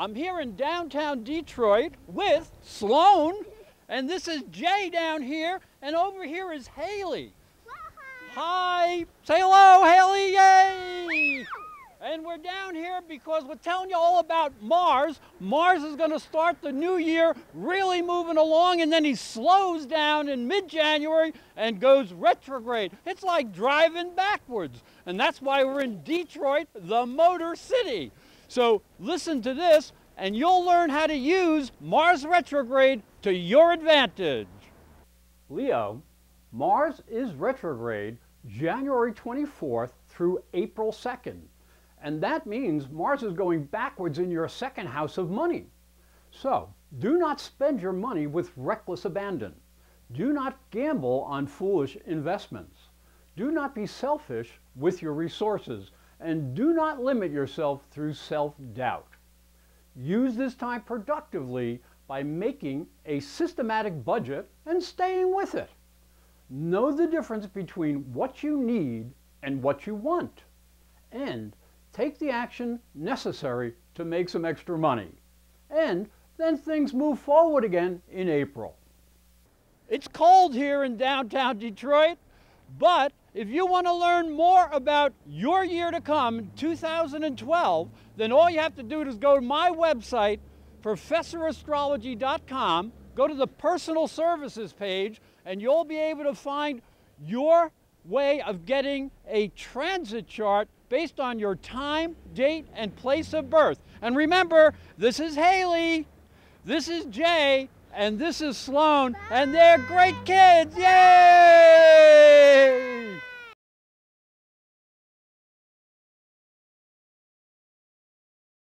I'm here in downtown Detroit with Sloan, and this is Jay down here, and over here is Haley. Hi. Say hello, Haley. Yay. And we're down here because we're telling you all about Mars. Mars is going to start the new year really moving along, and then he slows down in mid January and goes retrograde. It's like driving backwards. And that's why we're in Detroit, the Motor City. So listen to this, and you'll learn how to use Mars retrograde to your advantage. Leo, Mars is retrograde January 24th through April 2nd. And that means Mars is going backwards in your second house of money. So do not spend your money with reckless abandon. Do not gamble on foolish investments. Do not be selfish with your resources. And do not limit yourself through self-doubt. Use this time productively by making a systematic budget and staying with it. Know the difference between what you need and what you want. And take the action necessary to make some extra money. And then things move forward again in April. It's cold here in downtown Detroit, but if you want to learn more about your year to come, 2012, then all you have to do is go to my website, professorastrology.com, go to the personal services page, and you'll be able to find your way of getting a transit chart based on your time, date, and place of birth. And remember, this is Haley, this is Jay, and this is Sloan, and they're great kids. Yay!